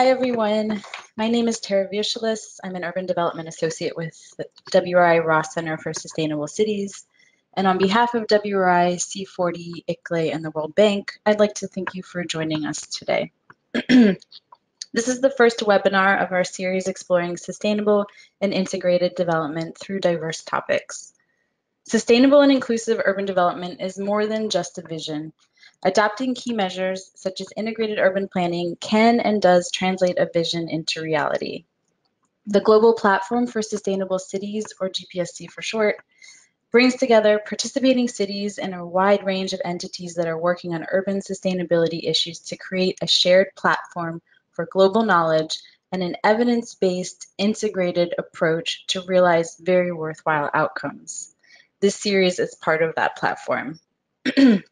hi everyone. My name is Tara Vierchelis. I'm an Urban Development Associate with the WRI Ross Center for Sustainable Cities. And on behalf of WRI, C40, ICLEI, and the World Bank, I'd like to thank you for joining us today. this is the first webinar of our series exploring sustainable and integrated development through diverse topics. Sustainable and inclusive urban development is more than just a vision. Adopting key measures such as integrated urban planning can and does translate a vision into reality. The Global Platform for Sustainable Cities, or GPSC for short, brings together participating cities and a wide range of entities that are working on urban sustainability issues to create a shared platform for global knowledge and an evidence-based integrated approach to realize very worthwhile outcomes. This series is part of that platform.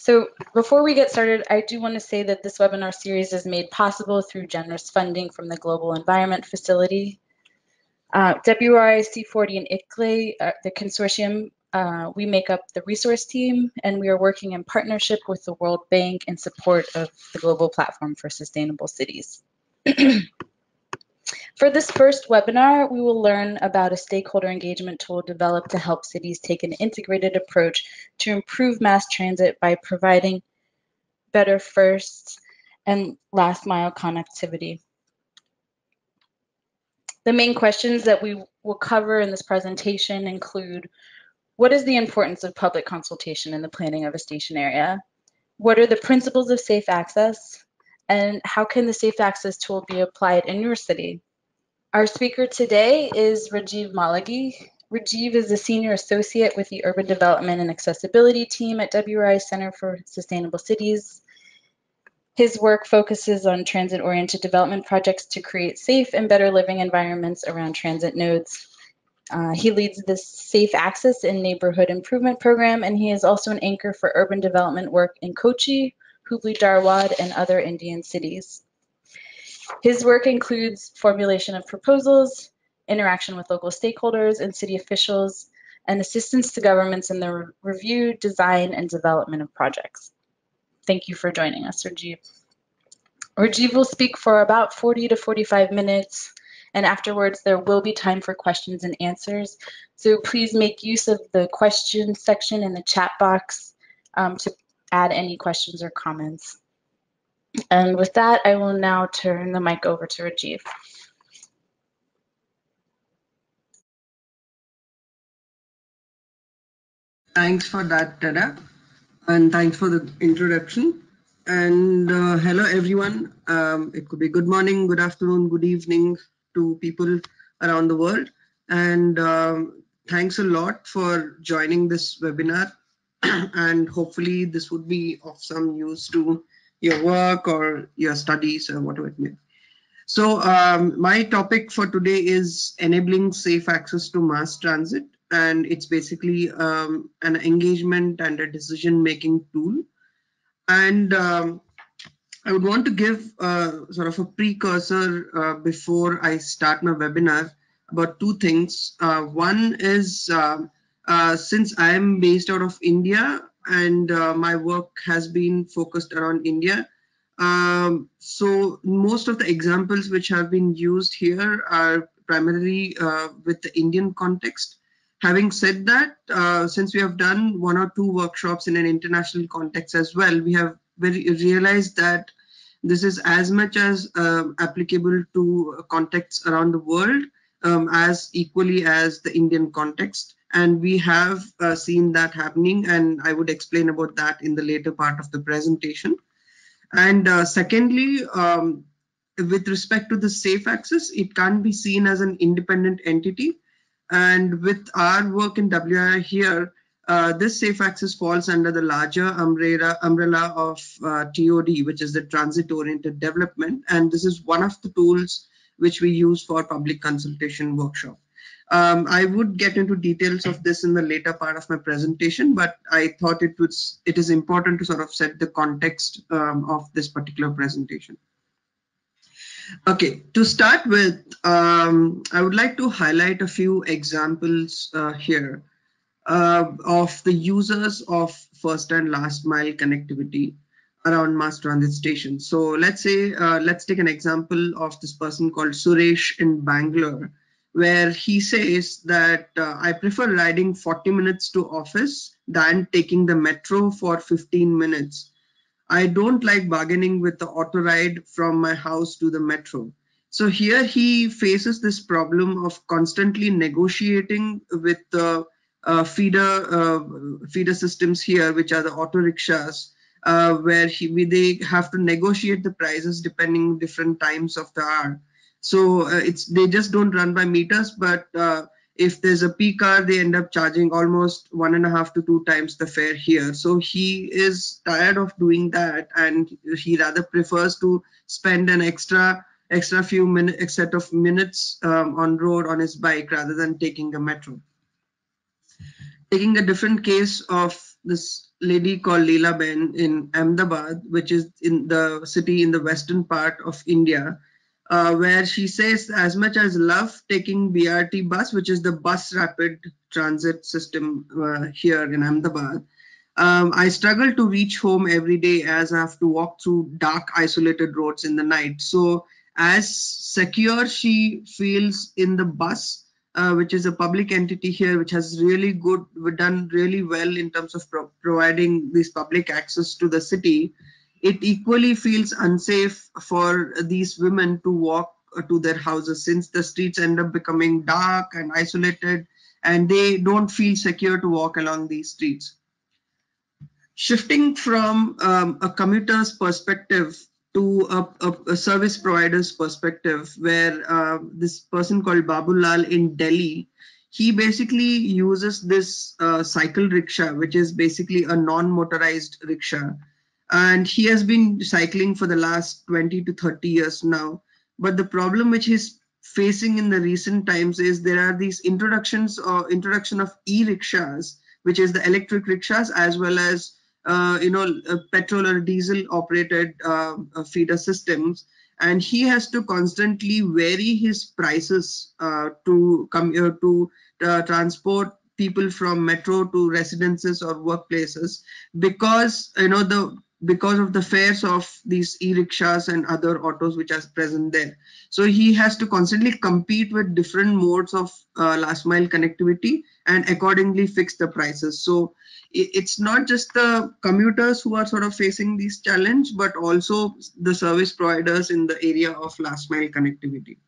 So before we get started, I do want to say that this webinar series is made possible through generous funding from the Global Environment Facility. Uh, WRIC40 and ICLEI, uh, the consortium, uh, we make up the resource team, and we are working in partnership with the World Bank in support of the Global Platform for Sustainable Cities. For this first webinar, we will learn about a stakeholder engagement tool developed to help cities take an integrated approach to improve mass transit by providing better first and last mile connectivity. The main questions that we will cover in this presentation include what is the importance of public consultation in the planning of a station area? What are the principles of safe access? And how can the safe access tool be applied in your city? Our speaker today is Rajiv Malagi. Rajiv is a senior associate with the Urban Development and Accessibility team at WRI Center for Sustainable Cities. His work focuses on transit-oriented development projects to create safe and better living environments around transit nodes. Uh, he leads the Safe Access and Neighborhood Improvement Program, and he is also an anchor for urban development work in Kochi, Hubli Dharwad, and other Indian cities. His work includes formulation of proposals, interaction with local stakeholders and city officials, and assistance to governments in the review, design, and development of projects. Thank you for joining us, Rajiv. Rajiv will speak for about 40 to 45 minutes, and afterwards there will be time for questions and answers. So please make use of the question section in the chat box um, to add any questions or comments. And with that, I will now turn the mic over to Rajiv. Thanks for that, Tara, and thanks for the introduction. And uh, hello, everyone. Um, it could be good morning, good afternoon, good evening to people around the world. And um, thanks a lot for joining this webinar. and hopefully this would be of some use to your work or your studies or whatever it may be. So um, my topic for today is enabling safe access to mass transit. And it's basically um, an engagement and a decision-making tool. And um, I would want to give uh, sort of a precursor uh, before I start my webinar about two things. Uh, one is um, uh, since I am based out of India, and uh, my work has been focused around India. Um, so most of the examples which have been used here are primarily uh, with the Indian context. Having said that, uh, since we have done one or two workshops in an international context as well, we have very realized that this is as much as uh, applicable to contexts around the world um, as equally as the Indian context and we have uh, seen that happening and I would explain about that in the later part of the presentation. And uh, secondly, um, with respect to the safe access, it can't be seen as an independent entity. And with our work in WRI here, uh, this safe access falls under the larger umbrella, umbrella of uh, TOD, which is the transit oriented development. And this is one of the tools which we use for public consultation workshop. Um, I would get into details of this in the later part of my presentation, but I thought it was it is important to sort of set the context um, of this particular presentation. Okay, to start with, um, I would like to highlight a few examples uh, here uh, of the users of first and last mile connectivity. around mass transit stations. So let's say, uh, let's take an example of this person called Suresh in Bangalore, where he says that uh, I prefer riding 40 minutes to office than taking the metro for 15 minutes. I don't like bargaining with the auto ride from my house to the metro. So here he faces this problem of constantly negotiating with the uh, feeder uh, feeder systems here, which are the auto rickshaws, uh, where he, they have to negotiate the prices depending different times of the hour. So uh, it's they just don't run by meters, but uh, if there's a peak hour, they end up charging almost one and a half to two times the fare here. So he is tired of doing that, and he rather prefers to spend an extra extra few minutes, set of minutes um, on road on his bike rather than taking a metro. Taking a different case of this lady called Leela Ben in Ahmedabad, which is in the city in the western part of India, uh, where she says as much as love taking BRT bus, which is the bus rapid transit system uh, here in Ahmedabad. Um, I struggle to reach home every day as I have to walk through dark, isolated roads in the night. So as secure she feels in the bus, uh, which is a public entity here, which has really good, done really well in terms of pro providing this public access to the city, it equally feels unsafe for these women to walk to their houses since the streets end up becoming dark and isolated and they don't feel secure to walk along these streets. Shifting from um, a commuter's perspective to a, a, a, service provider's perspective, where uh, this person called Babulal in Delhi, he basically uses this uh, cycle rickshaw, which is basically a non-motorized rickshaw. And he has been cycling for the last 20 to 30 years now. But the problem which he's facing in the recent times is there are these introductions or introduction of e-rickshaws, which is the electric rickshaws, as well as uh, you know, uh, petrol or diesel operated uh, uh, feeder systems. And he has to constantly vary his prices to come here to transport people from metro to residences or workplaces because you know the because of the fares of these e-rickshaws and other autos which are present there. So he has to constantly compete with different modes of uh, last mile connectivity and accordingly fix the prices. So it's not just the commuters who are sort of facing this challenge, but also the service providers in the area of last mile connectivity.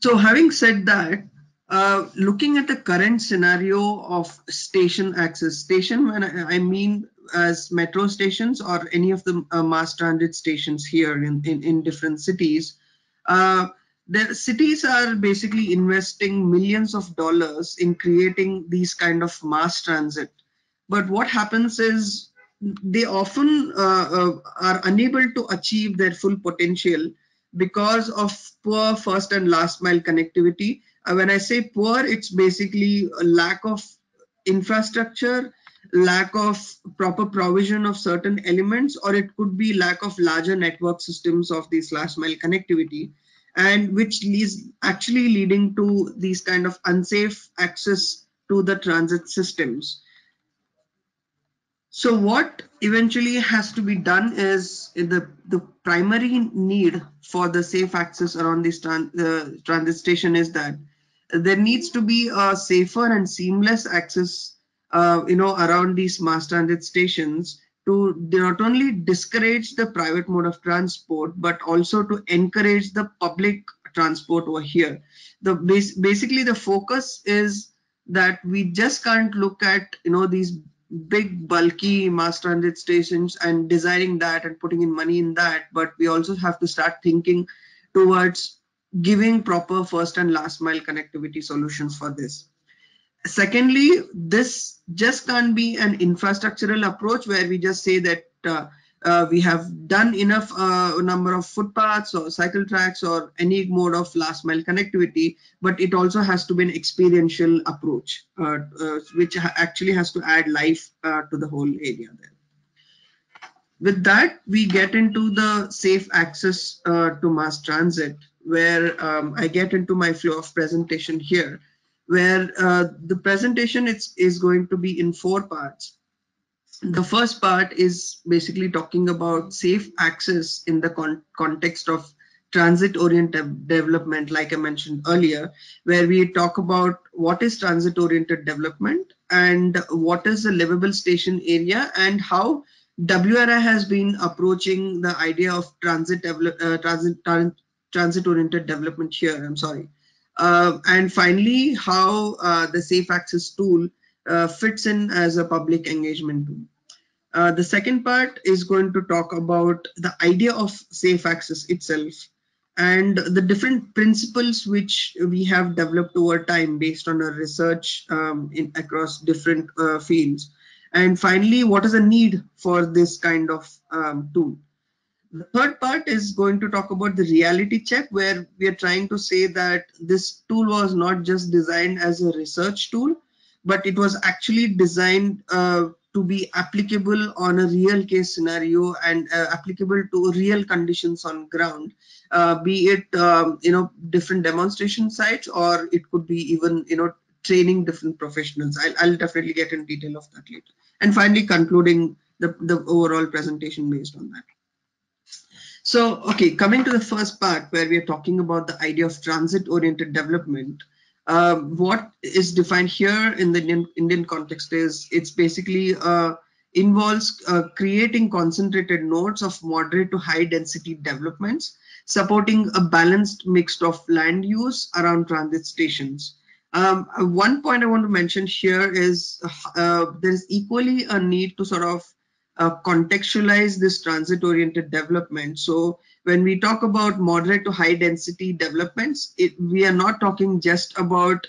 So having said that, uh, looking at the current scenario of station access, station when I, I mean as metro stations or any of the uh, mass transit stations here in, in, in different cities, uh, the cities are basically investing millions of dollars in creating these kind of mass transit. But what happens is they often uh, uh, are unable to achieve their full potential because of poor first and last mile connectivity. Uh, when I say poor, it's basically a lack of infrastructure, lack of proper provision of certain elements, or it could be lack of larger network systems of these last mile connectivity and which leads actually leading to these kind of unsafe access to the transit systems. So what eventually has to be done is the, the primary need for the safe access around this tran the transit station is that there needs to be a safer and seamless access uh, you know, around these mass transit stations to not only discourage the private mode of transport, but also to encourage the public transport over here. The base, basically the focus is that we just can't look at you know these big bulky mass transit stations and designing that and putting in money in that, but we also have to start thinking towards giving proper first and last mile connectivity solutions for this. Secondly, this just can't be an infrastructural approach where we just say that uh, uh, we have done enough uh, number of footpaths or cycle tracks or any mode of last mile connectivity, but it also has to be an experiential approach, uh, uh which ha actually has to add life uh, to the whole area there. With that, we get into the safe access to mass transit, where um, I get into my flow of presentation here where uh, the presentation is, is going to be in four parts. the first part is basically talking about safe access in the con context of transit oriented development, like I mentioned earlier, where we talk about what is transit oriented development and what is the livable station area and how WRI has been approaching the idea of transit uh, transit transit oriented development here. I'm sorry. Uh, and finally, how uh, the safe access tool uh, fits in as a public engagement tool. Uh, the second part is going to talk about the idea of safe access itself and the different principles which we have developed over time based on our research um, in, across different uh, fields. And finally, what is the need for this kind of um, tool? The third part is going to talk about the reality check, where we are trying to say that this tool was not just designed as a research tool, but it was actually designed uh, to be applicable on a real case scenario and uh, applicable to real conditions on ground, uh, be it um, you know different demonstration sites or it could be even you know training different professionals. I'll, I'll definitely get in detail of that later. And finally, concluding the, the overall presentation based on that. So, okay, coming to the first part where we are talking about the idea of transit-oriented development, uh, what is defined here in the Indian, Indian context is it's basically uh, involves uh, creating concentrated nodes of moderate to high density developments, supporting a balanced mix of land use around transit stations. Um, one point I want to mention here is uh, there's equally a need to sort of uh, contextualize this transit oriented development. So when we talk about moderate to high density developments, it, we are not talking just about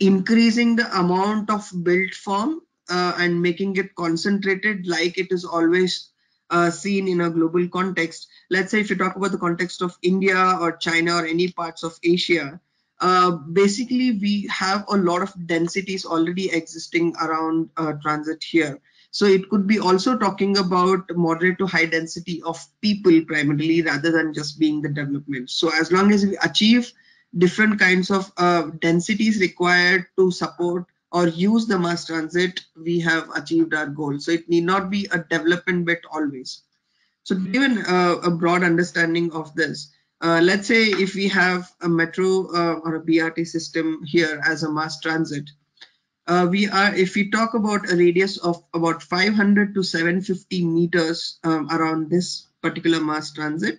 increasing the amount of built form uh, and making it concentrated like it is always uh, seen in a global context. Let's say if you talk about the context of India or China or any parts of Asia, uh, basically we have a lot of densities already existing around uh, transit here. So it could be also talking about moderate to high density of people primarily rather than just being the development. So as long as we achieve different kinds of uh, densities required to support or use the mass transit, we have achieved our goal. So it need not be a development bit always. So given uh, a broad understanding of this, uh, let's say if we have a metro uh, or a BRT system here as a mass transit, uh, we are, if we talk about a radius of about 500 to 750 meters um, around this particular mass transit,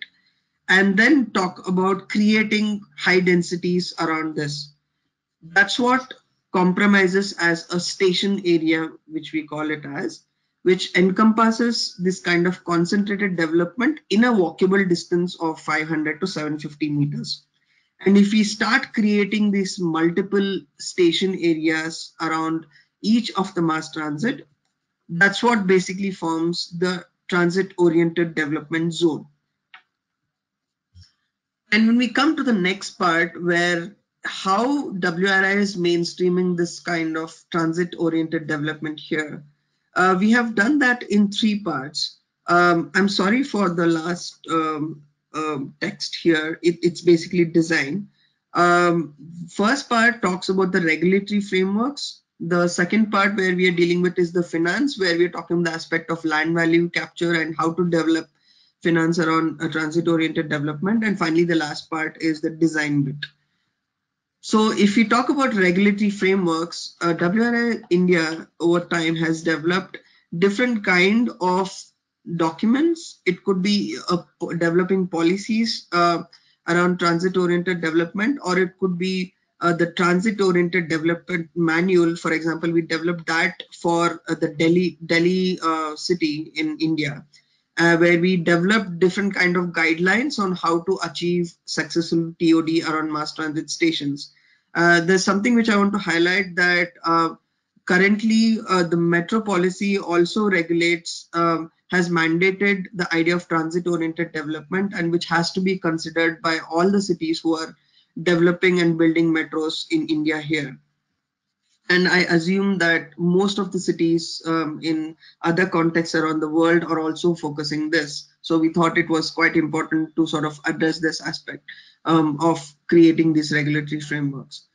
and then talk about creating high densities around this. That's what compromises as a station area, which we call it as, which encompasses this kind of concentrated development in a walkable distance of 500 to 750 meters. And if we start creating these multiple station areas around each of the mass transit, that's what basically forms the transit oriented development zone. And when we come to the next part where how WRI is mainstreaming this kind of transit oriented development here, uh, we have done that in three parts. Um, I'm sorry for the last um, um, text here. It, it's basically design. Um, first part talks about the regulatory frameworks. The second part where we are dealing with is the finance, where we are talking the aspect of land value capture and how to develop finance around a transit-oriented development. And finally, the last part is the design bit. So if we talk about regulatory frameworks, uh, WRI India over time has developed different kind of documents. It could be uh, developing policies uh, around transit oriented development, or it could be uh, the transit oriented development manual. For example, we developed that for uh, the Delhi, Delhi uh, city in India. Uh, where we developed different kind of guidelines on how to achieve successful TOD around mass transit stations. there's something which I want to highlight that currently the metro policy also regulates um, has mandated the idea of transit oriented development and which has to be considered by all the cities who are developing and building metros in India here. And I assume that most of the cities um, in other contexts around the world are also focusing this. So we thought it was quite important to sort of address this aspect um, of creating these regulatory frameworks.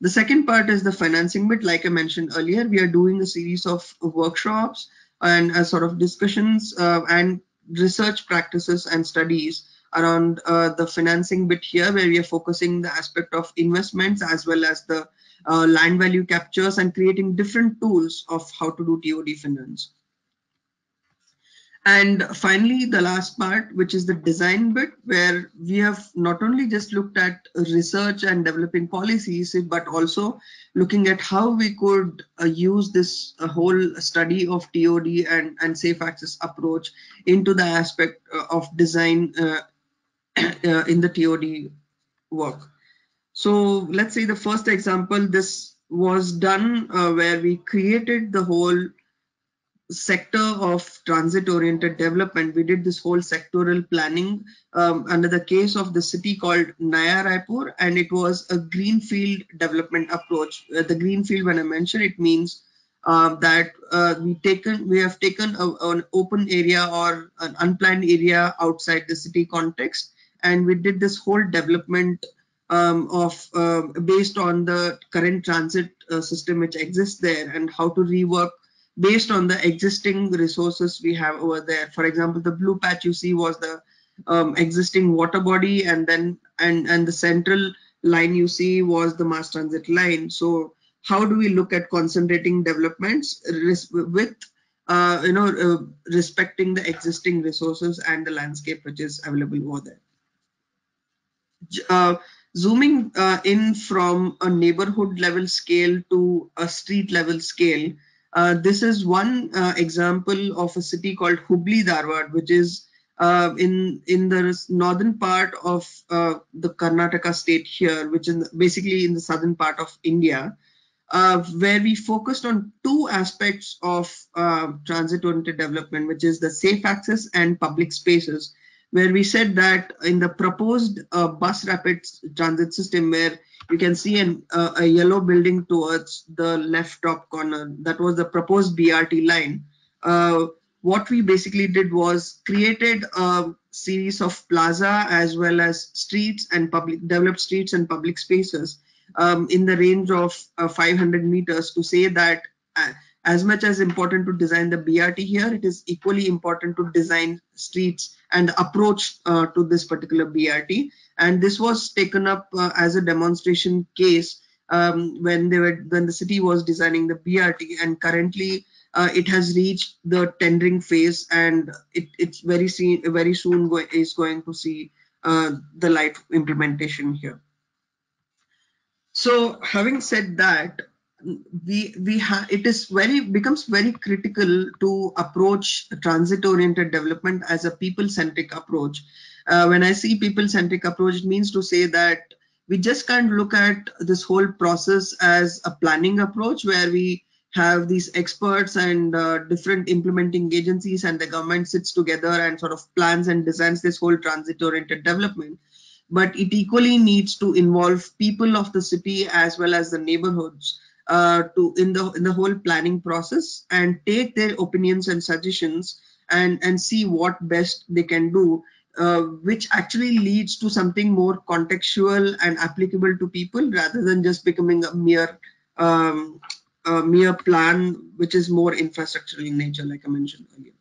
The second part is the financing bit. Like I mentioned earlier, we are doing a series of workshops and uh, sort of discussions uh, and research practices and studies around uh, the financing bit here where we are focusing the aspect of investments as well as the uh, land value captures and creating different tools of how to do TOD finance. And finally, the last part, which is the design bit, where we have not only just looked at research and developing policies, but also looking at how we could uh, use this uh, whole study of TOD and, and safe access approach into the aspect uh, of design uh, uh, in the TOD work. So let's say the first example, this was done uh, where we created the whole sector of transit oriented development we did this whole sectoral planning um, under the case of the city called naya raipur and it was a greenfield development approach. Uh, the greenfield when i mention it means uh, that uh, we taken we have taken a, an open area or an unplanned area outside the city context and we did this whole development um, of uh, based on the current transit uh, system which exists there and how to rework based on the existing resources we have over there. For example, the blue patch you see was the um, existing water body and then and and the central line you see was the mass transit line. So how do we look at concentrating developments with uh, you know uh, respecting the existing resources and the landscape which is available over there. Uh, zooming uh, in from a neighborhood level scale to a street level scale, uh, this is one uh, example of a city called Hubli Dharwad, which is uh, in in the northern part of uh, the Karnataka state here, which is basically in the southern part of India, uh, where we focused on two aspects of transit-oriented development, which is the safe access and public spaces, where we said that in the proposed bus rapid transit system, where you can see an, uh, a yellow building towards the left top corner. That was the proposed BRT line. Uh, what we basically did was created a series of plaza as well as streets and public developed streets and public spaces um, in the range of uh, 500 meters to say that uh, as much as important to design the BRT here, it is equally important to design streets and approach uh, to this particular BRT. And this was taken up uh, as a demonstration case um, when they were when the city was designing the BRT. And currently, uh, it has reached the tendering phase, and it, it's very soon very soon go is going to see uh, the light implementation here. So, having said that, we we have it is very becomes very critical to approach transit oriented development as a people centric approach. Uh, when i see people centric approach it means to say that we just can't look at this whole process as a planning approach where we have these experts and uh, different implementing agencies and the government sits together and sort of plans and designs this whole transit oriented development. But it equally needs to involve people of the city as well as the neighborhoods uh, to in the in the whole planning process and take their opinions and suggestions and and see what best they can do uh, which actually leads to something more contextual and applicable to people rather than just becoming a mere um, a mere plan which is more infrastructural in nature like i mentioned earlier.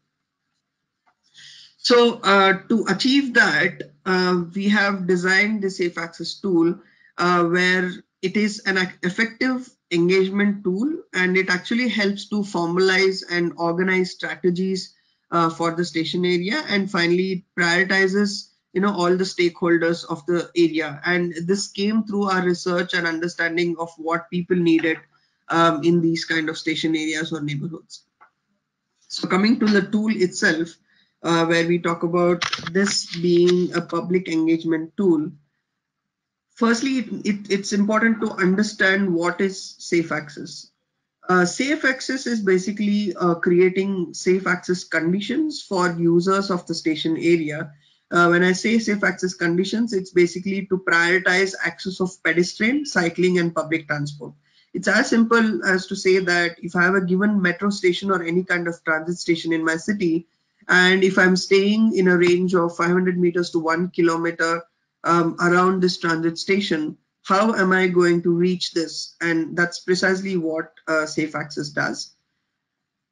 So uh, to achieve that uh, we have designed the safe access tool uh, where it is an effective engagement tool and it actually helps to formalize and organize strategies uh, for the station area. And finally it prioritizes you know all the stakeholders of the area. And this came through our research and understanding of what people needed um, in these kind of station areas or neighborhoods. So coming to the tool itself uh, where we talk about this being a public engagement tool firstly, it, it, it's important to understand what is safe access. Uh, safe access is basically uh, creating safe access conditions for users of the station area. Uh, when I say safe access conditions, it's basically to prioritize access of pedestrian, cycling, and public transport. It's as simple as to say that if I have a given metro station or any kind of transit station in my city, and if I'm staying in a range of 500 meters to one kilometer um, around this transit station, how am I going to reach this? And that's precisely what uh, Safe Access does.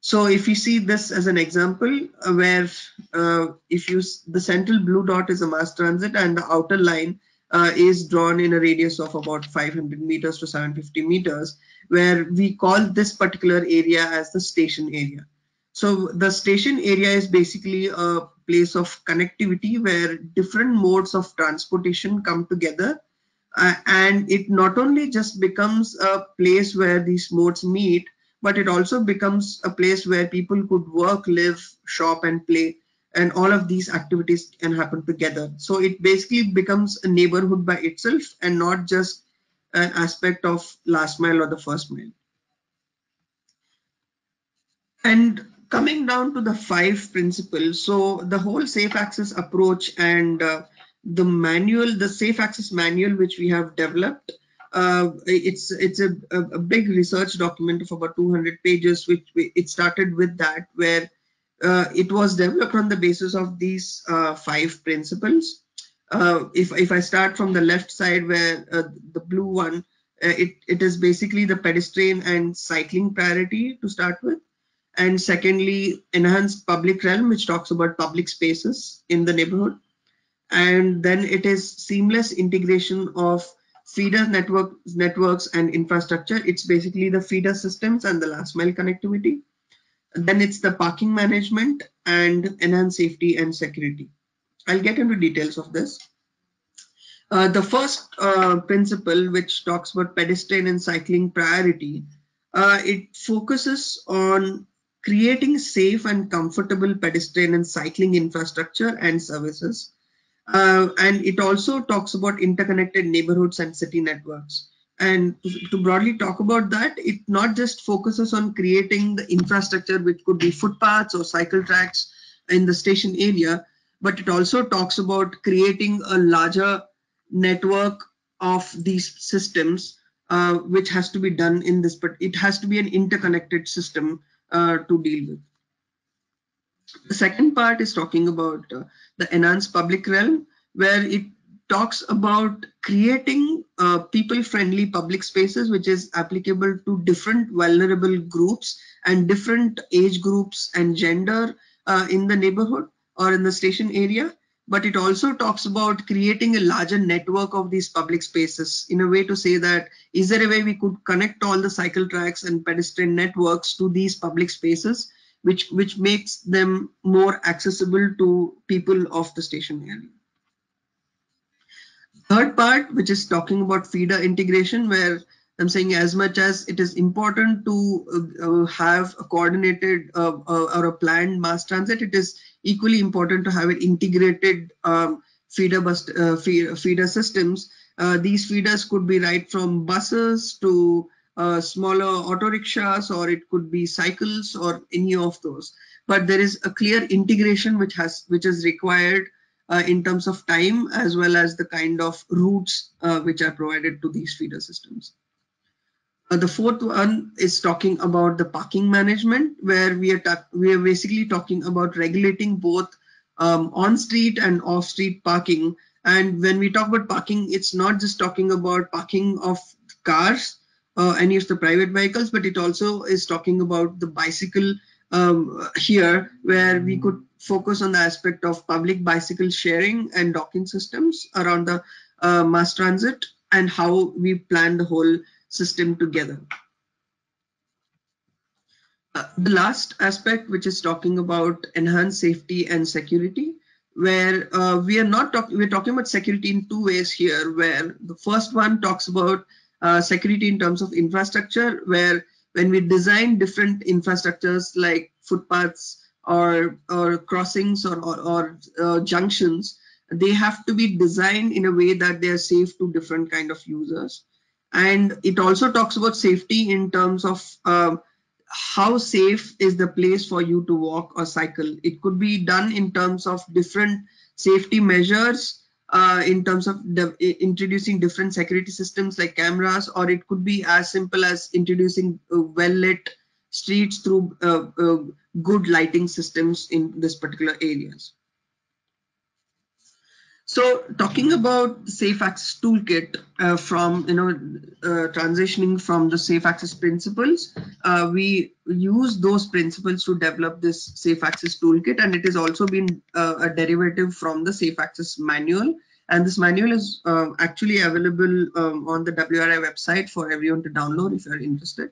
So if you see this as an example uh, where uh, if you the central blue dot is a mass transit and the outer line uh, is drawn in a radius of about 500 meters to 750 meters, where we call this particular area as the station area. So the station area is basically a place of connectivity where different modes of transportation come together. Uh, and it not only just becomes a place where these modes meet, but it also becomes a place where people could work, live, shop, and play and all of these activities can happen together. So it basically becomes a neighborhood by itself and not just an aspect of last mile or the first mile. And coming down to the five principles, so the whole safe access approach and uh, the manual, the safe access manual, which we have developed, uh, it's it's a, a, big research document of about 200 pages, which we, it started with that, where uh, it was developed on the basis of these uh, five principles. Uh, if, if I start from the left side where uh, the blue one, it, it is basically the pedestrian and cycling priority to start with. And secondly, enhanced public realm, which talks about public spaces in the neighborhood. And then it is seamless integration of feeder network networks and infrastructure. It's basically the feeder systems and the last mile connectivity. Then it's the parking management and enhanced safety and security. I'll get into details of this. Uh, the first uh, principle, which talks about pedestrian and cycling priority, uh, it focuses on creating safe and comfortable pedestrian and cycling infrastructure and services. Uh, and it also talks about interconnected neighborhoods and city networks. And to, broadly talk about that, it not just focuses on creating the infrastructure, which could be footpaths or cycle tracks in the station area, but it also talks about creating a larger network of these systems, uh, which has to be done in this, but it has to be an interconnected system uh, to deal with. The second part is talking about uh, the enhanced public realm, where it talks about creating uh, people-friendly public spaces, which is applicable to different vulnerable groups and different age groups and gender uh, in the neighborhood or in the station area. But it also talks about creating a larger network of these public spaces in a way to say that is there a way we could connect all the cycle tracks and pedestrian networks to these public spaces, which, which makes them more accessible to people of the station area. Third part, which is talking about feeder integration, where I'm saying as much as it is important to uh, have a coordinated uh, uh, or a planned mass transit, it is equally important to have an integrated um, feeder bus uh, feeder systems. Uh, these feeders could be right from buses to uh, smaller auto rickshaws, or it could be cycles or any of those. But there is a clear integration which has which is required uh, in terms of time as well as the kind of routes uh, which are provided to these feeder systems. Uh, the fourth one is talking about the parking management, where we are we are basically talking about regulating both um, on-street and off-street parking. And when we talk about parking, it's not just talking about parking of cars, uh, any of the private vehicles, but it also is talking about the bicycle um, here, where we could focus on the aspect of public bicycle sharing and docking systems around the uh, mass transit and how we plan the whole system together. Uh, the last aspect, which is talking about enhanced safety and security, where uh, we are not talking, we're talking about security in two ways here, where the first one talks about uh, security in terms of infrastructure, where when we design different infrastructures like footpaths, or or crossings or or, or uh, junctions they have to be designed in a way that they are safe to different kind of users and it also talks about safety in terms of uh, how safe is the place for you to walk or cycle it could be done in terms of different safety measures uh, in terms of introducing different security systems like cameras or it could be as simple as introducing uh, well lit streets through uh, uh, good lighting systems in this particular areas. So talking about Safe Access Toolkit uh, from, you know, uh, transitioning from the Safe Access principles, uh, we use those principles to develop this Safe Access Toolkit and it has also been uh, a derivative from the Safe Access Manual. And this manual is uh, actually available um, on the WRI website for everyone to download if you're interested.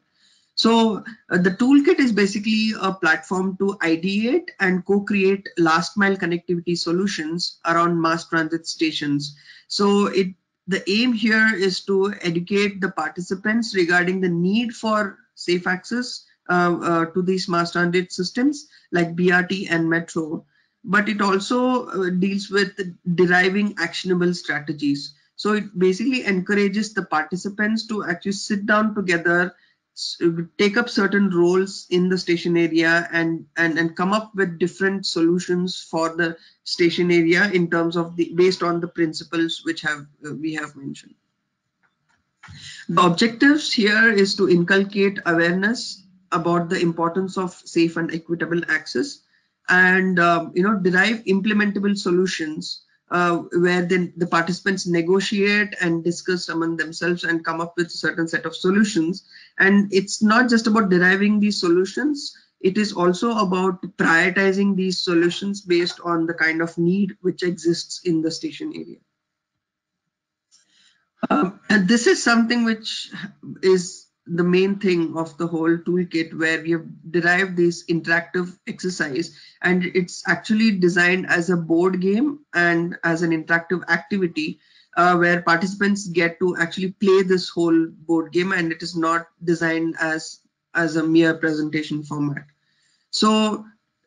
So uh, the toolkit is basically a platform to ideate and co-create last mile connectivity solutions around mass transit stations. So it the aim here is to educate the participants regarding the need for safe access uh, uh, to these mass transit systems like BRT and metro. But it also uh, deals with deriving actionable strategies. So it basically encourages the participants to actually sit down together take up certain roles in the station area and, and and come up with different solutions for the station area in terms of the based on the principles which have uh, we have mentioned. The objectives here is to inculcate awareness about the importance of safe and equitable access and um, you know derive implementable solutions uh, where the participants negotiate and discuss among themselves and come up with a certain set of solutions. And it's not just about deriving these solutions, it is also about prioritizing these solutions based on the kind of need which exists in the station area. Um, and this is something which is the main thing of the whole toolkit where we have derived this interactive exercise. And it's actually designed as a board game and as an interactive activity uh, where participants get to actually play this whole board game and it is not designed as as a mere presentation format. So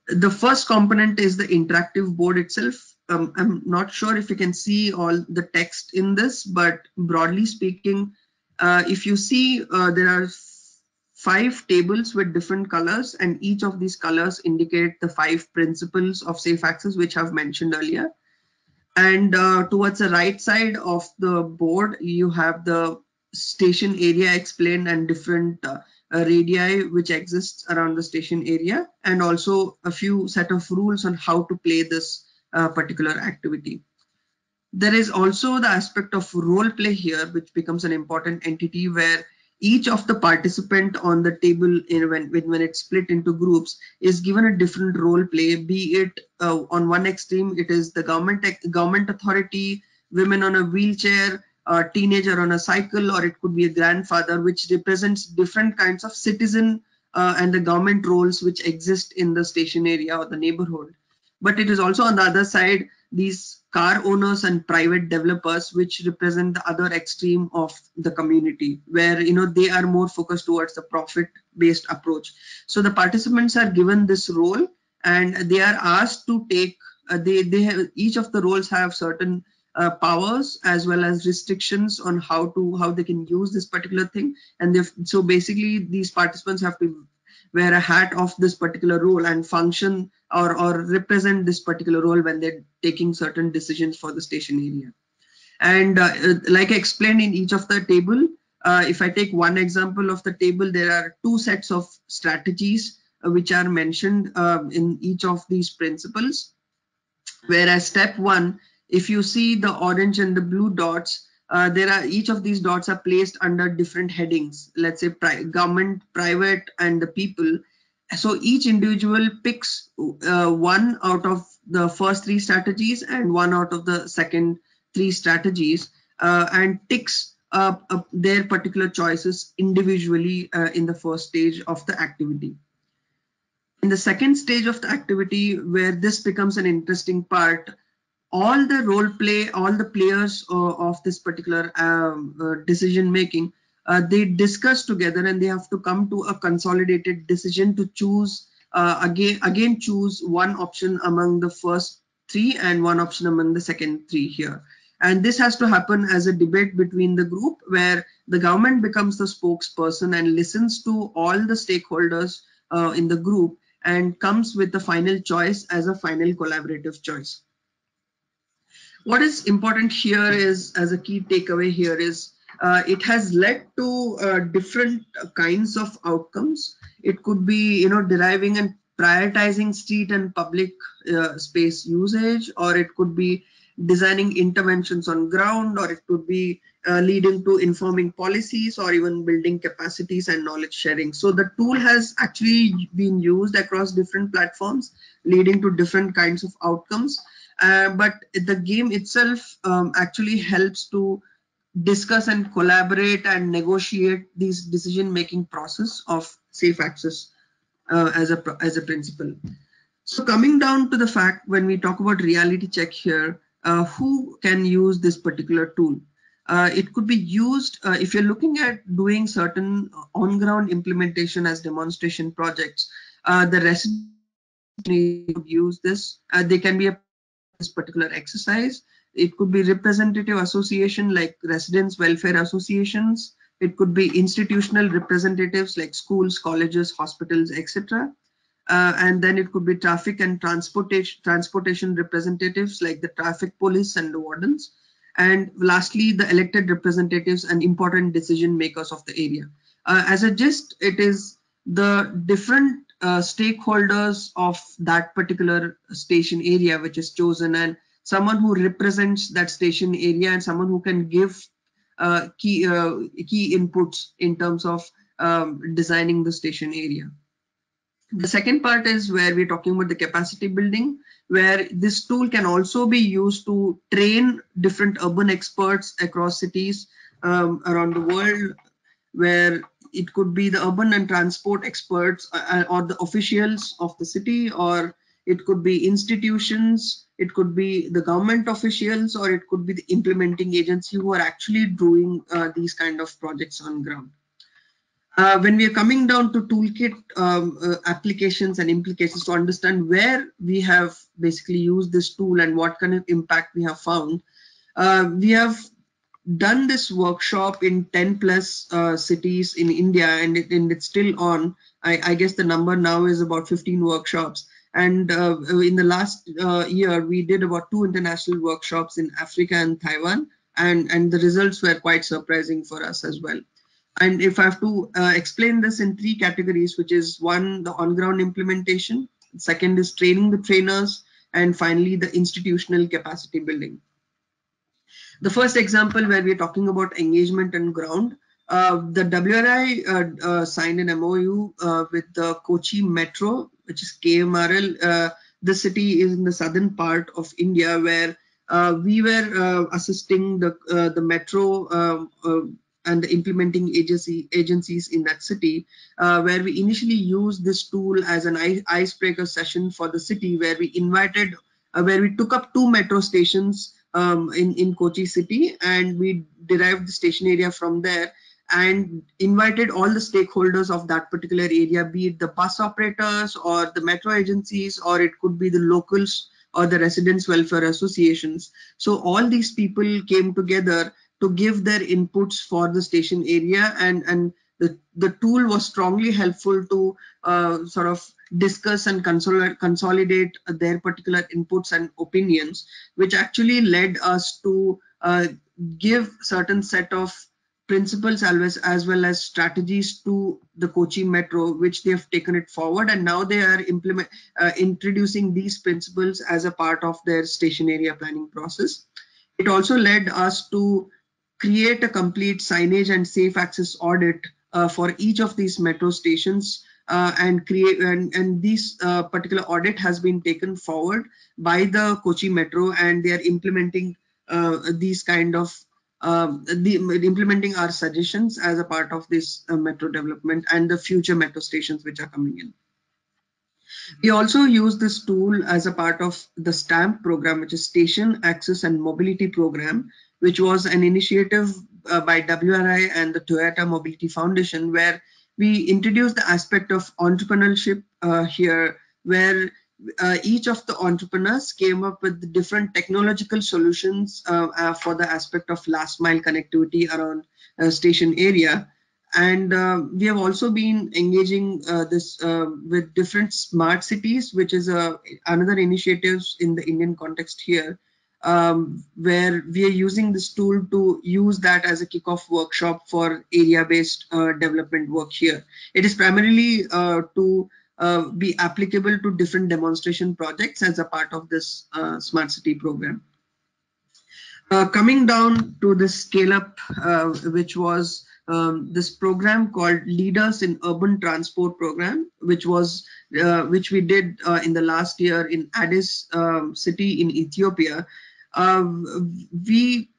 the first component is the interactive board itself. Um, i'm not sure if you can see all the text in this but broadly speaking uh, if you see uh, there are five tables with different colors and each of these colors indicate the five principles of safe access which I've mentioned earlier. And uh, towards the right side of the board, you have the station area explained and different uh, uh, radii which exists around the station area and also a few set of rules on how to play this uh, particular activity. There is also the aspect of role play here, which becomes an important entity where each of the participant on the table in, when, when it's split into groups is given a different role play, be it uh, on one extreme, it is the government, government authority, women on a wheelchair, a teenager on a cycle, or it could be a grandfather, which represents different kinds of citizen uh, and the government roles which exist in the station area or the neighborhood. But it is also on the other side, these car owners and private developers which represent the other extreme of the community where you know they are more focused towards the profit based approach. So the participants are given this role and they are asked to take uh, they they have each of the roles have certain uh, powers as well as restrictions on how to how they can use this particular thing. And so basically these participants have to wear a hat of this particular role and function or, or represent this particular role when they're taking certain decisions for the station area. And uh, like I explained in each of the table, uh, if I take one example of the table, there are two sets of strategies uh, which are mentioned um, in each of these principles. Whereas step one, if you see the orange and the blue dots, uh, there are each of these dots are placed under different headings. Let's say pri government private and the people. So each individual picks uh, one out of the first three strategies and one out of the second three strategies uh, and ticks their particular choices individually uh, in the first stage of the activity. In the second stage of the activity where this becomes an interesting part all the role play, all the players uh, of this particular um, uh, decision making, uh, they discuss together and they have to come to a consolidated decision to choose uh, again again choose one option among the first three and one option among the second three here. And this has to happen as a debate between the group where the government becomes the spokesperson and listens to all the stakeholders uh, in the group and comes with the final choice as a final collaborative choice what is important here is, as a key takeaway here is, uh, it has led to uh, different kinds of outcomes. It could be, you know, deriving and prioritizing street and public uh, space usage, or it could be designing interventions on ground, or it could be uh, leading to informing policies or even building capacities and knowledge sharing. So the tool has actually been used across different platforms, leading to different kinds of outcomes. Uh, but the game itself um, actually helps to discuss and collaborate and negotiate these decision making process of safe access uh, as a as a principle. So coming down to the fact when we talk about reality check here, uh, who can use this particular tool? Uh, it could be used uh, if you're looking at doing certain on-ground implementation as demonstration projects. Uh, the residents use this. They can be a this particular exercise. It could be representative association like residents welfare associations. It could be institutional representatives like schools, colleges, hospitals, etc. Uh, and then it could be traffic and transportation transportation representatives like the traffic police and the wardens and lastly the elected representatives and important decision makers of the area uh, as a gist it is the different uh, stakeholders of that particular station area which is chosen and someone who represents that station area and someone who can give uh, key uh, key inputs in terms of um, designing the station area. The second part is where we're talking about the capacity building, where this tool can also be used to train different urban experts across cities um, around the world, where it could be the urban and transport experts uh, uh, or the officials of the city, or it could be institutions, it could be the government officials, or it could be the implementing agency who are actually doing uh, these kind of projects on ground. Uh, when we are coming down to toolkit um, uh, applications and implications to understand where we have basically used this tool and what kind of impact we have found, uh, we have done this workshop in 10 plus uh, cities in India and, it, and, it's still on. I, I, guess the number now is about 15 workshops. And uh, in the last uh, year, we did about two international workshops in Africa and Taiwan, and, and the results were quite surprising for us as well. And if I have to uh, explain this in three categories, which is one, the on-ground implementation, second is training the trainers, and finally the institutional capacity building. The first example where we're talking about engagement and ground, uh, the WRI uh, uh, signed an MOU uh, with the Kochi Metro, which is KMRL. Uh, the city is in the southern part of India where we were assisting the the metro um, and the implementing agency agencies in that city, uh, where we initially used this tool as an icebreaker session for the city, where we invited, uh, where we took up two metro stations um, in in Kochi city, and we derived the station area from there and invited all the stakeholders of that particular area, be it the bus operators or the metro agencies, or it could be the locals or the residents welfare associations. So all these people came together to give their inputs for the station area and and the, the tool was strongly helpful to uh, sort of discuss and consolidate, their particular inputs and opinions, which actually led us to uh, give certain set of principles as well, as well as strategies to the Kochi Metro, which they have taken it forward, and now they are implement uh, introducing these principles as a part of their station area planning process. It also led us to create a complete signage and safe access audit uh, for each of these metro stations uh, and create and, and this uh, particular audit has been taken forward by the Kochi Metro and they are implementing uh, these kind of um, the, implementing our suggestions as a part of this uh, metro development and the future metro stations which are coming in. We also use this tool as a part of the STAMP program, which is Station Access and Mobility Program, which was an initiative uh, by WRI and the Toyota Mobility Foundation, where we introduced the aspect of entrepreneurship uh, here, where uh, each of the entrepreneurs came up with different technological solutions uh, uh, for the aspect of last mile connectivity around station area. And uh, we have also been engaging this with different smart cities, which is another initiatives in the Indian context here um, where we are using this tool to use that as a kickoff workshop for area-based uh, development work here. It is primarily uh, to uh, be applicable to different demonstration projects as a part of this uh, smart city program. Uh, coming down to the scale up, uh, which was um, this program called Leaders in Urban Transport Program, which was uh, which we did uh, in the last year in Addis um, city in Ethiopia. Uh, we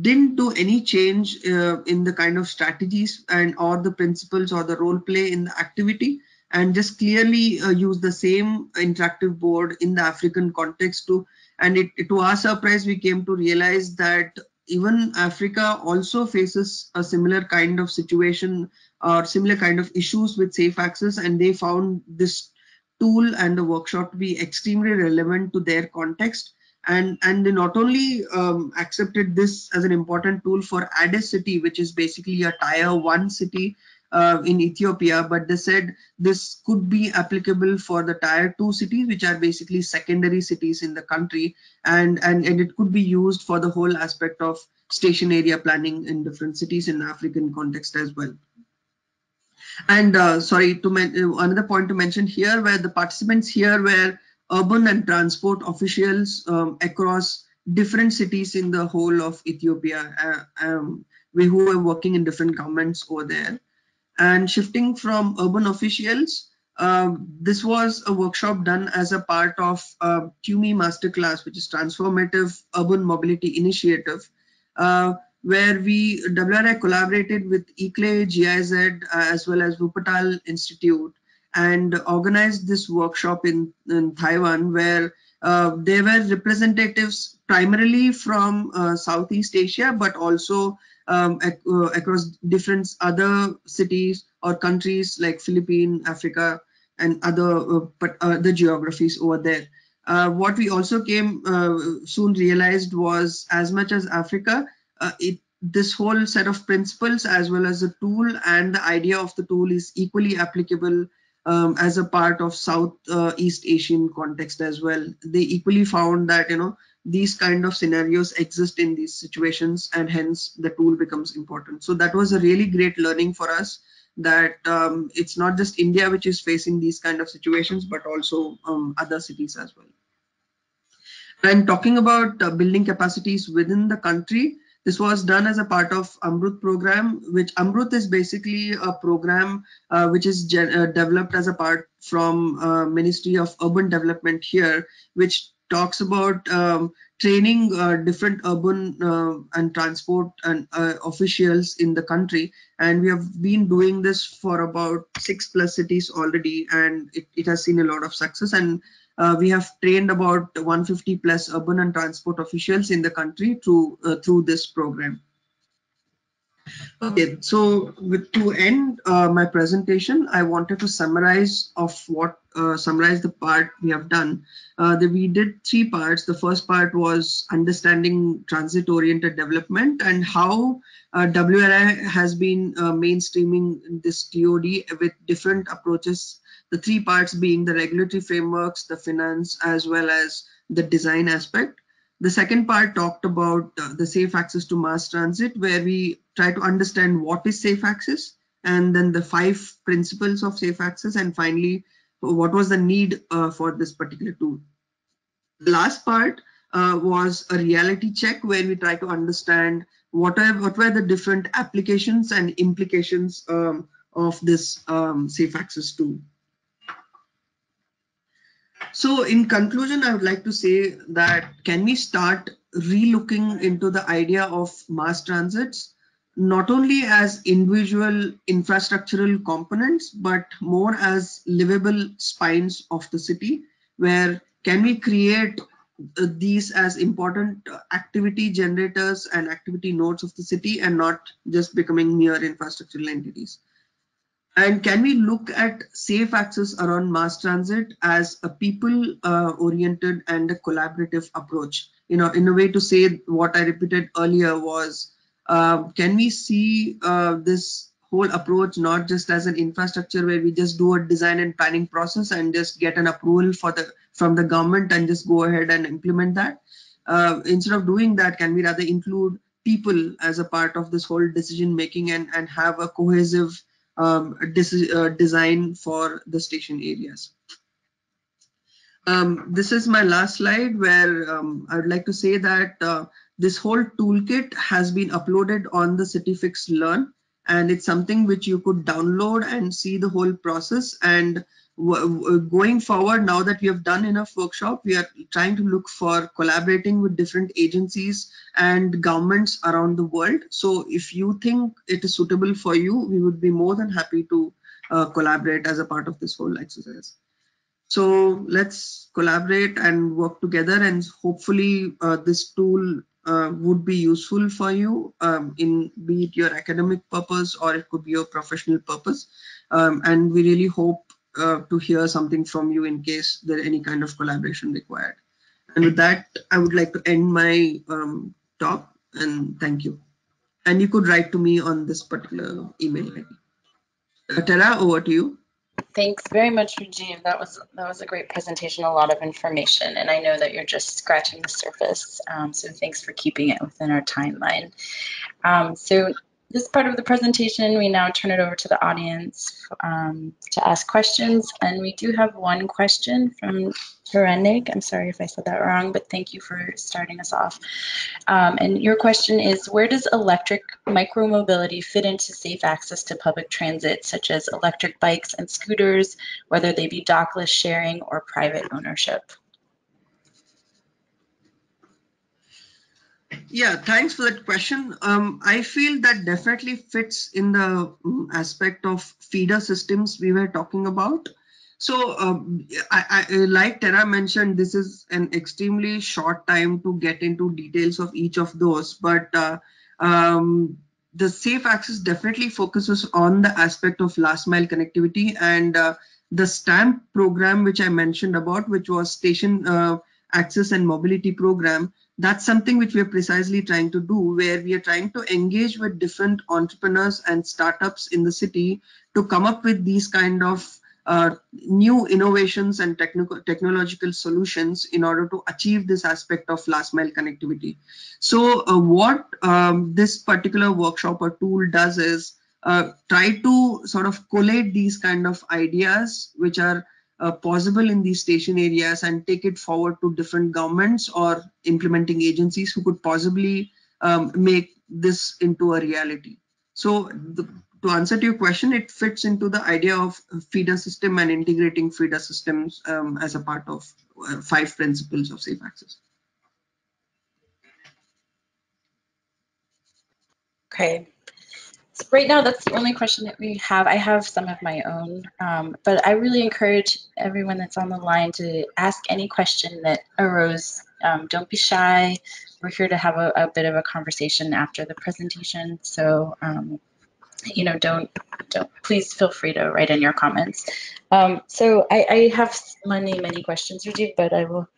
didn't do any change uh, in the kind of strategies and or the principles or the role play in the activity and just clearly uh, use the same interactive board in the African context to and it, to our surprise we came to realize that even Africa also faces a similar kind of situation or similar kind of issues with safe access and they found this tool and the workshop to be extremely relevant to their context and and they not only um, accepted this as an important tool for Addis city which is basically a tier one city uh, in Ethiopia, but they said this could be applicable for the tier two cities, which are basically secondary cities in the country, and, and, and it could be used for the whole aspect of station area planning in different cities in African context as well. And uh, sorry, to another point to mention here, where the participants here were urban and transport officials um, across different cities in the whole of Ethiopia, uh, um, who were working in different governments over there. And shifting from urban officials, uh, this was a workshop done as a part of TUMI Masterclass, which is Transformative Urban Mobility Initiative, uh, where we WRI collaborated with ICLEI GIZ uh, as well as Wuppertal Institute and organized this workshop in, in Taiwan where uh, there were representatives primarily from uh, Southeast Asia, but also um, ac uh, across different other cities or countries like Philippines, Africa, and other uh, but other geographies over there. Uh, what we also came soon realized was as much as Africa, it this whole set of principles as well as the tool and the idea of the tool is equally applicable um, as a part of Southeast uh, Asian context as well. They equally found that you know these kind of scenarios exist in these situations and hence the tool becomes important so that was a really great learning for us that um, it's not just india which is facing these kind of situations but also um, other cities as well and talking about uh, building capacities within the country this was done as a part of Amrut program, which Amrut is basically a program uh, which is uh, developed as a part from uh, Ministry of Urban Development here, which talks about um, training uh, different urban uh, and transport and uh, officials in the country. And we have been doing this for about six plus cities already and it, it has seen a lot of success. And uh, we have trained about 150 plus urban and transport officials in the country through uh, through this program Okay, so with, to end uh, my presentation, I wanted to summarize of what uh, summarize the part we have done. Uh, the, we did three parts. The first part was understanding transit-oriented development and how uh, WRI has been uh, mainstreaming this TOD with different approaches. The three parts being the regulatory frameworks, the finance, as well as the design aspect. The second part talked about uh, the safe access to mass transit, where we try to understand what is safe access, and then the five principles of safe access, and finally, what was the need uh, for this particular tool. The last part uh, was a reality check, where we try to understand what are what were the different applications and implications um, of this um, safe access tool. So in conclusion, I would like to say that can we start relooking into the idea of mass transits, not only as individual infrastructural components, but more as livable spines of the city, where can we create uh, these as important activity generators and activity nodes of the city and not just becoming mere infrastructural entities. And can we look at safe access around mass transit as a people uh, oriented and a collaborative approach? You know, in a way to say what I repeated earlier was, uh, can we see uh, this whole approach not just as an infrastructure where we just do a design and planning process and just get an approval for the from the government and just go ahead and implement that? Uh, instead of doing that, can we rather include people as a part of this whole decision making and, and have a cohesive um, uh, design for the station areas. Um, this is my last slide where um, I would like to say that uh, this whole toolkit has been uploaded on the CityFix Learn, and it's something which you could download and see the whole process. And going forward, now that we have done enough workshop, we are trying to look for collaborating with different agencies and governments around the world. So if you think it is suitable for you, we would be more than happy to uh, collaborate as a part of this whole exercise. So let's collaborate and work together and hopefully uh, this tool uh, would be useful for you um, in be it your academic purpose or it could be your professional purpose. Um, and we really hope uh, to hear something from you in case there any kind of collaboration required. And with that, I would like to end my um, talk and thank you. And you could write to me on this particular email ID. Uh, Tara, over to you. Thanks very much, Rajiv. That was that was a great presentation, a lot of information, and I know that you're just scratching the surface. Um, so thanks for keeping it within our timeline. Um, so this part of the presentation, we now turn it over to the audience um, to ask questions. And we do have one question from Terenig. I'm sorry if I said that wrong, but thank you for starting us off. Um, and your question is, where does electric micromobility fit into safe access to public transit, such as electric bikes and scooters, whether they be dockless sharing or private ownership? Yeah, thanks for that question. Um, I feel that definitely fits in the um, aspect of feeder systems we were talking about. So, um, I, I, like Tara mentioned, this is an extremely short time to get into details of each of those, but uh, um, the safe access definitely focuses on the aspect of last mile connectivity and uh, the stamp program which i mentioned about which was station uh, access and mobility program that's something which we are precisely trying to do where we are trying to engage with different entrepreneurs and startups in the city to come up with these kind of uh, new innovations and technical technological solutions in order to achieve this aspect of last mile connectivity. So uh, what um, this particular workshop or tool does is uh, try to sort of collate these kind of ideas which are uh, possible in these station areas and take it forward to different governments or implementing agencies who could possibly um, make this into a reality. So the, to answer to your question, it fits into the idea of feeder system and integrating feeder systems um, as a part of uh, five principles of safe access. Okay, right now, that's the only question that we have. I have some of my own, um, but I really encourage everyone that's on the line to ask any question that arose. Um, don't be shy. We're here to have a, a, bit of a conversation after the presentation. So, um, you know, don't, don't, please feel free to write in your comments. Um, so I, I, have many, many questions, Rajiv, but I will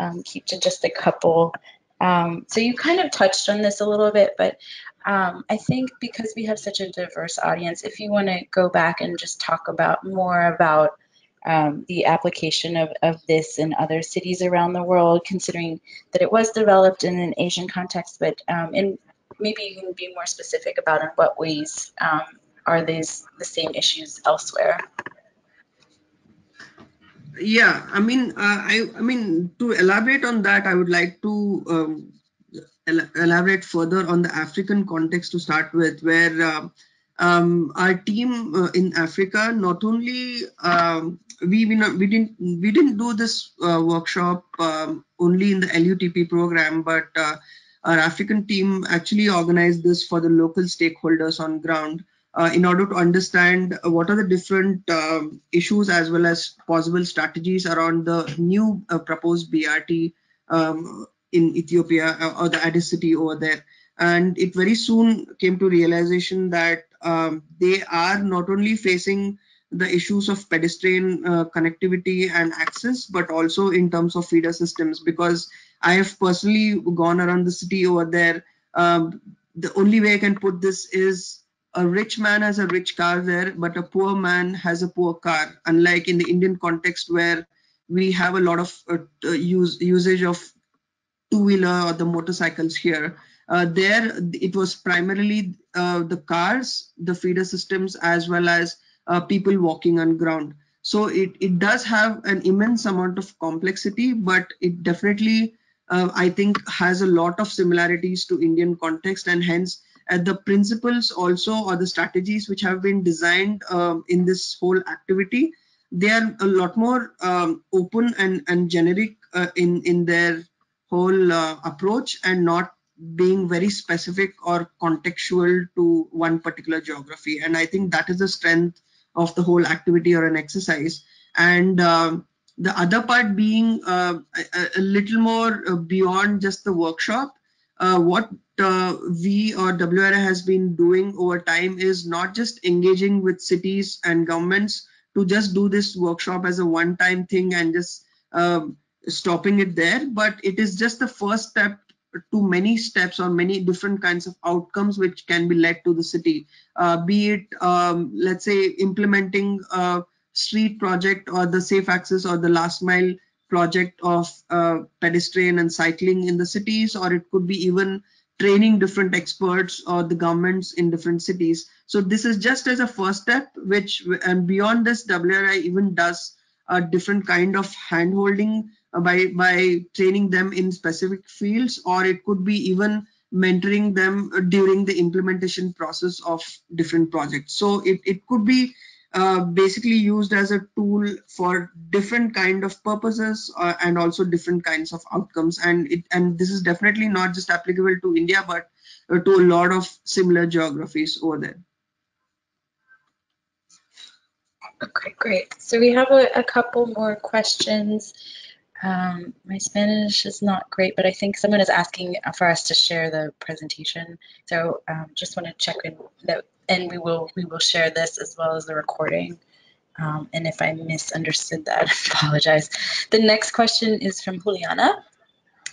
um, keep to just a couple. Um, so you kind of touched on this a little bit, but um, I think because we have such a diverse audience, if you want to go back and just talk about more about um, the application of, of this in other cities around the world, considering that it was developed in an Asian context, but um, in, maybe you can be more specific about in what ways um, are these the same issues elsewhere. Yeah, I mean, uh, I, I mean, to elaborate on that, I would like to um, elaborate further on the African context to start with, where uh, um, our team uh, in Africa not only um, we we, not, we didn't we didn't do this uh, workshop um, only in the LUTP program, but uh, our African team actually organized this for the local stakeholders on ground. Uh, in order to understand what are the different um, issues as well as possible strategies around the new uh, proposed BRT um, in Ethiopia uh, or the Addis city over there. And it very soon came to realization that um, they are not only facing the issues of pedestrian uh, connectivity and access, but also in terms of feeder systems. Because I have personally gone around the city over there. Um, the only way I can put this is a rich man has a rich car there, but a poor man has a poor car. Unlike in the Indian context where we have a lot of uh, use usage of two-wheeler or the motorcycles here. Uh, there, it was primarily uh, the cars, the feeder systems, as well as uh, people walking on ground. So it, it does have an immense amount of complexity, but it definitely uh, I think has a lot of similarities to Indian context and hence uh, the principles also or the strategies which have been designed um, in this whole activity, they are a lot more um, open and, and generic uh, in, in their whole uh, approach and not being very specific or contextual to one particular geography. And I think that is the strength of the whole activity or an exercise. And um, the other part being uh, a, a, little more uh, beyond just the workshop. Uh, what uh, we or WRI has been doing over time is not just engaging with cities and governments to just do this workshop as a one-time thing and just um, stopping it there, but it is just the first step to many steps or many different kinds of outcomes which can be led to the city, uh, be it, um, let's say, implementing a street project or the safe access or the last mile project of uh, pedestrian and cycling in the cities, or it could be even training different experts or the governments in different cities. So this is just as a first step, which and beyond this, WRI even does a different kind of handholding uh, by by training them in specific fields, or it could be even mentoring them during the implementation process of different projects. So it, it could be uh, basically used as a tool for different kind of purposes uh, and also different kinds of outcomes. And it and this is definitely not just applicable to india but uh, to a lot of similar geographies over there. Okay great. So we have a, a couple more questions. Um, my Spanish is not great, but I think someone is asking for us to share the presentation. So um, just want to check in that and we will we will share this as well as the recording. Um, and if I misunderstood that, I apologize. The next question is from Juliana.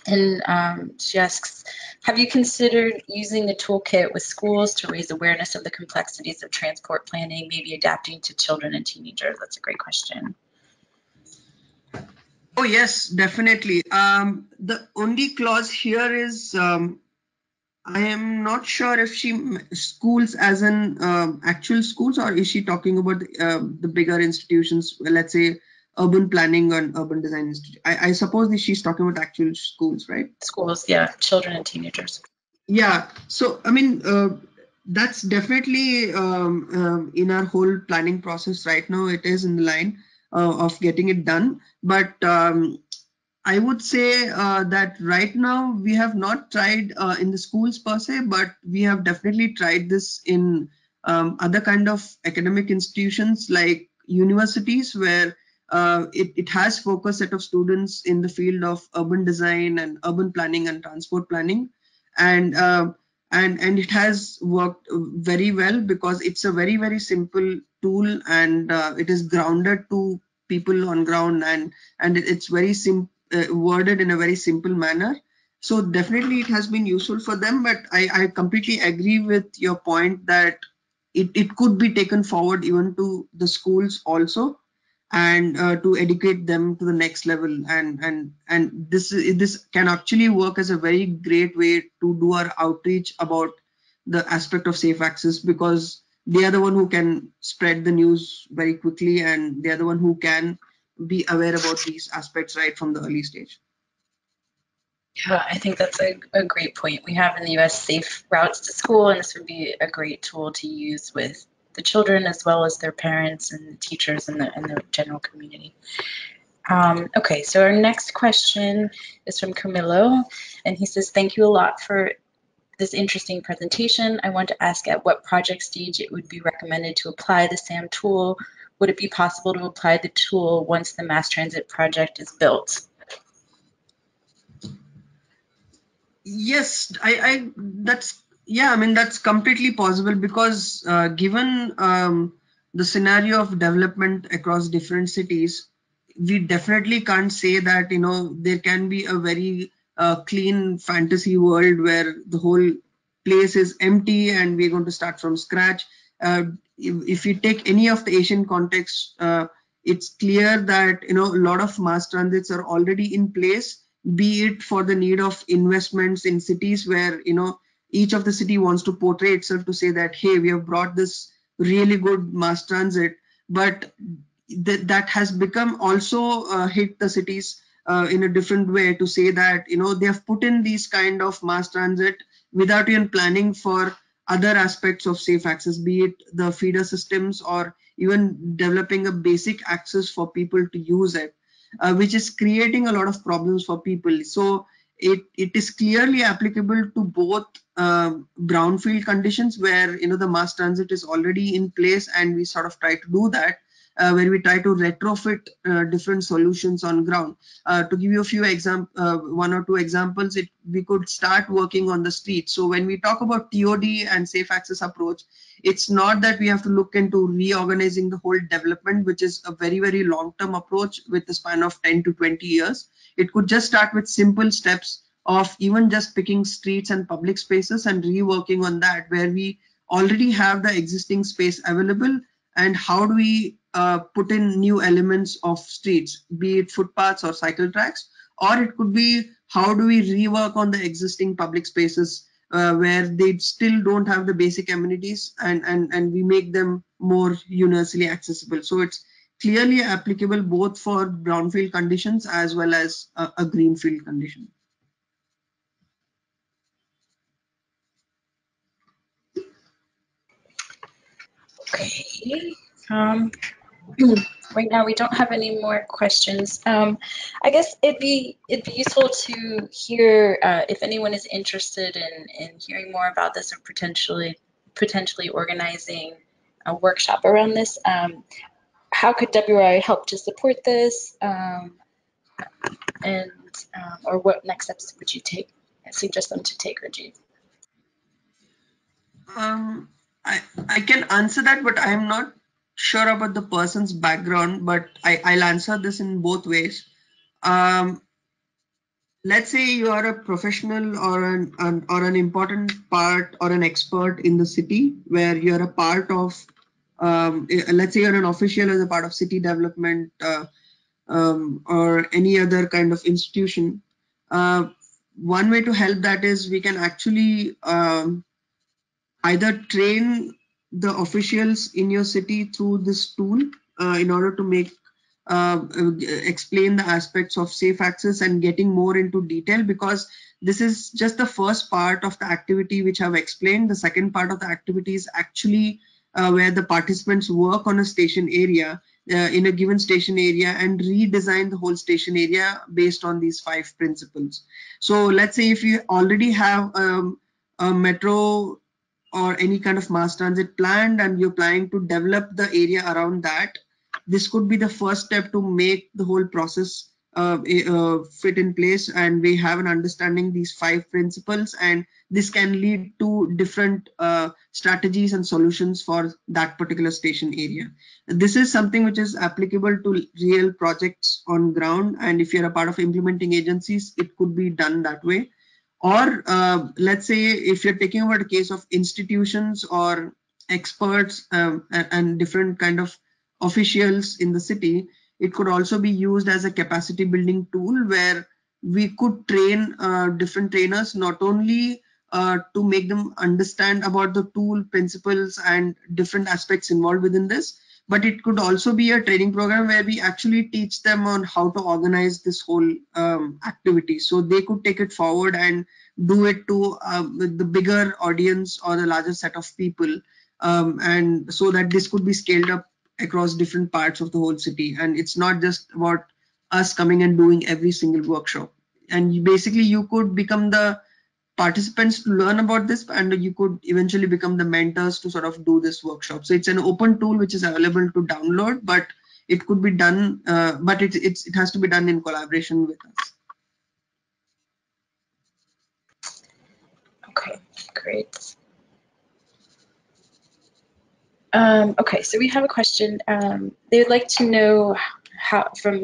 And um, she asks, have you considered using the toolkit with schools to raise awareness of the complexities of transport planning, maybe adapting to children and teenagers? That's a great question. Oh, yes, definitely. Um, the only clause here is um, I am not sure if she schools as in um, actual schools or is she talking about the, uh, the bigger institutions, let's say urban planning and urban design institute. I, I suppose that she's talking about actual schools, right? Schools, yeah, children and teenagers. Yeah, so I mean, uh, that's definitely um, um, in our whole planning process right now. It is in the line uh, of getting it done, but um, I would say uh, that right now we have not tried uh, in the schools per se, but we have definitely tried this in um, other kind of academic institutions like universities where uh, it, it has focused set of students in the field of urban design and urban planning and transport planning. And uh, and and it has worked very well because it's a very very simple tool and uh, it is grounded to people on ground and and it's very simple uh, worded in a very simple manner. So definitely it has been useful for them, but I, I completely agree with your point that it, it could be taken forward even to the schools also and uh, to educate them to the next level and and and this this can actually work as a very great way to do our outreach about the aspect of safe access because they are the one who can spread the news very quickly and they are the one who can be aware about these aspects right from the early stage. Yeah, I think that's a, a great point. We have in the US safe routes to school, and this would be a great tool to use with the children as well as their parents and teachers and the, and the general community. Um, okay, so our next question is from Camilo, and he says, Thank you a lot for this interesting presentation. I want to ask at what project stage it would be recommended to apply the SAM tool would it be possible to apply the tool once the mass transit project is built? Yes, I, I that's yeah, I mean that's completely possible because uh, given um, the scenario of development across different cities, we definitely can't say that you know there can be a very uh, clean fantasy world where the whole place is empty and we're going to start from scratch. Uh, if, if you take any of the Asian context, uh, it's clear that you know a lot of mass transits are already in place, be it for the need of investments in cities where you know each of the city wants to portray itself to say that hey, we have brought this really good mass transit, but th- that has become also uh, hit the cities uh, in a different way to say that you know they have put in these kind of mass transit without even planning for other aspects of safe access be it the feeder systems or even developing a basic access for people to use it uh, which is creating a lot of problems for people. So it it is clearly applicable to both um, brownfield conditions where you know the mass transit is already in place and we sort of try to do that uh, where we try to retrofit uh, different solutions on ground. Uh, to give you a few example, uh, one or two examples, it, we could start working on the street. So when we talk about TOD and safe access approach, it's not that we have to look into reorganizing the whole development, which is a very, very long-term approach with the span of 10 to 20 years. It could just start with simple steps of even just picking streets and public spaces and reworking on that where we already have the existing space available and how do we uh, put in new elements of streets, be it footpaths or cycle tracks, or it could be how do we rework on the existing public spaces uh, where they still don't have the basic amenities and, and, and we make them more universally accessible. So it's clearly applicable both for brownfield conditions as well as a, a greenfield condition. Okay. Um, right now we don't have any more questions. Um, I guess it'd be it'd be useful to hear uh, if anyone is interested in in hearing more about this and potentially potentially organizing a workshop around this. Um, how could WRI help to support this? Um, and um, or what next steps would you take? I suggest them to take, Rajiv. Um, I I can answer that, but I am not sure about the person's background, but I, I'll answer this in both ways. Um, let's say you are a professional or an, an, or an important part or an expert in the city where you're a part of um, eh, let's say you're an official as a part of city development uh, um, or any other kind of institution uh, one way to help that is we can actually um, either train the officials in your city through this tool uh, in order to make uh, explain the aspects of safe access and getting more into detail because this is just the first part of the activity which I've explained. The second part of the activity is actually uh, where the participants work on a station area uh, in a given station area and redesign the whole station area based on these five principles. So let's say if you already have um, a metro or any kind of mass transit planned and you're planning to develop the area around that, this could be the first step to make the whole process uh, uh, fit in place and we have an understanding these five principles and this can lead to different uh, strategies and solutions for that particular station area. This is something which is applicable to real projects on ground and if you're a part of implementing agencies, it could be done that way or uh, let's say if you're taking over a case of institutions or experts um, and, and, different kind of officials in the city it could also be used as a capacity building tool where we could train uh, different trainers not only uh, to make them understand about the tool principles and different aspects involved within this but it could also be a training program where we actually teach them on how to organize this whole um, activity. So they could take it forward and do it to um, the bigger audience or the larger set of people um, and so that this could be scaled up across different parts of the whole city. And it's not just about us coming and doing every single workshop. And you, basically you could become the participants to learn about this and you could eventually become the mentors to sort of do this workshop. So it's an open tool which is available to download but it could be done uh, but it, it's, it has to be done in collaboration with us. Okay great. Um, okay so we have a question. Um, they would like to know how from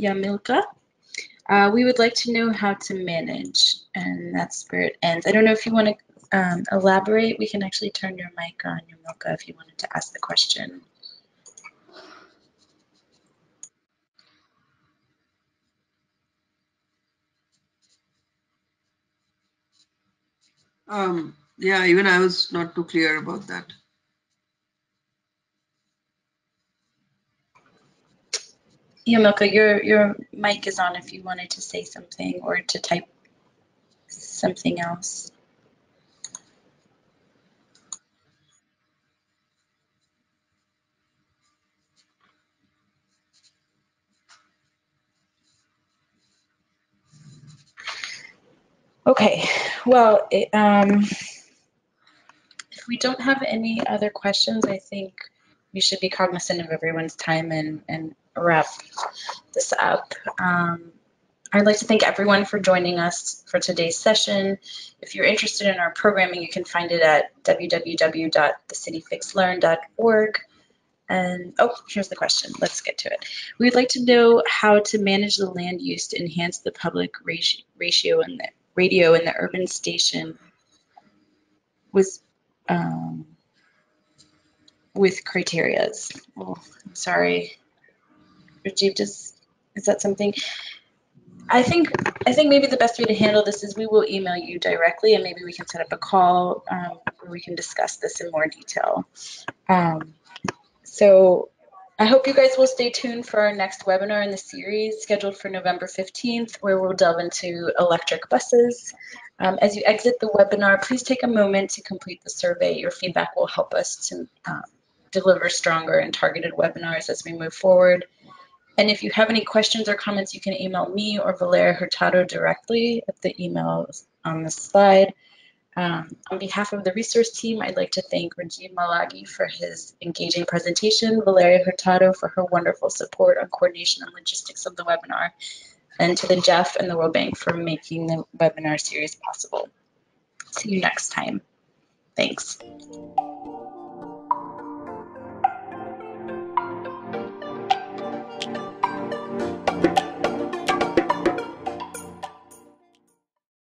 Yamilka uh, we would like to know how to manage, and that's where it ends. I don't know if you want to um, elaborate. We can actually turn your mic on, Yamilka, if you wanted to ask the question. Um, yeah, even I was not too clear about that. Yeah, Milka, your, your mic is on if you wanted to say something or to type something else. Okay, well, it, um, if we don't have any other questions, I think we should be cognizant of everyone's time and, and wrap this up. Um, I'd like to thank everyone for joining us for today's session. If you're interested in our programming, you can find it at www.thecityfixlearn.org. And oh, here's the question. Let's get to it. We'd like to know how to manage the land use to enhance the public ratio and the radio in the urban station with um, with criterias. Oh, I'm sorry. Rajiv, does is that something? I think I think maybe the best way to handle this is we will email you directly, and maybe we can set up a call um, where we can discuss this in more detail. Um, so I hope you guys will stay tuned for our next webinar in the series scheduled for November 15th, where we'll delve into electric buses. Um, as you exit the webinar, please take a moment to complete the survey. Your feedback will help us to um, deliver stronger and targeted webinars as we move forward. And if you have any questions or comments, you can email me or Valeria Hurtado directly at the email on the slide. Um, on behalf of the resource team, I'd like to thank Rajiv Malagi for his engaging presentation, Valeria Hurtado for her wonderful support on coordination and logistics of the webinar, and to the GEF and the World Bank for making the webinar series possible. See you next time. Thanks.